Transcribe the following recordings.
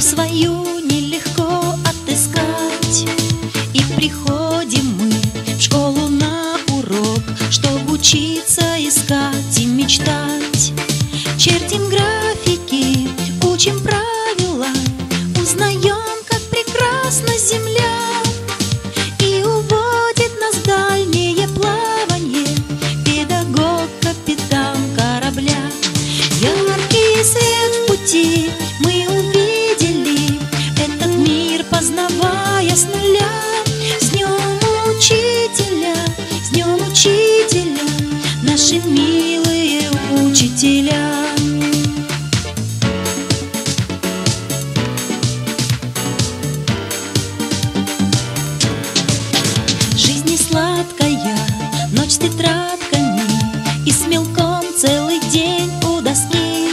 свою нелегко отыскать. И приходим мы в школу на урок Чтобы учиться, искать и мечтать. Чертим графики, учим правила Узнаем, как прекрасна земля Наши милые учителя. Жизнь не сладкая, ночь с тетрадками И с мелком целый день у доски.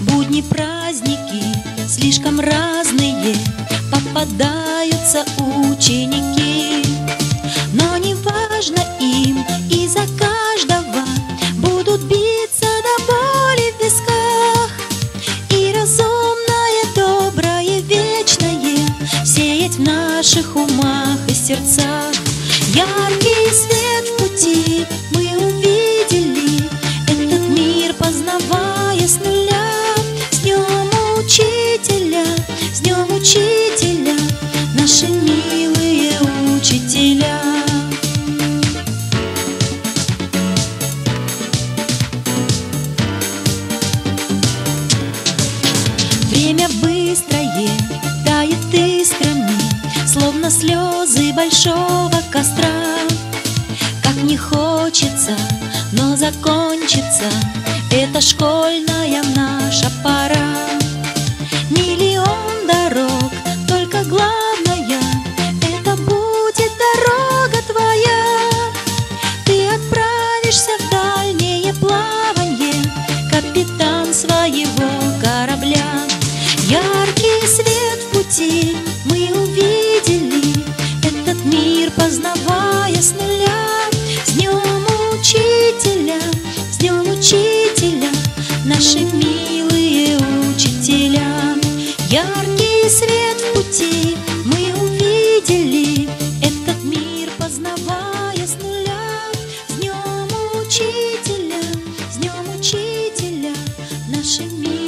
Будни, праздники слишком разные Попадаются ученики наших умах и сердцах. Яркий свет пути мы увидели. Этот мир, познавая с нуля. С днем учителя, с днем учителя Наши милые учителя. Время быстрое Словно слезы большого костра. Как не хочется, но закончится. Эта школьная наша пора и свет пути мы увидели этот мир, познавая с нуля. С днем учителя, с днем учителя, наши мир.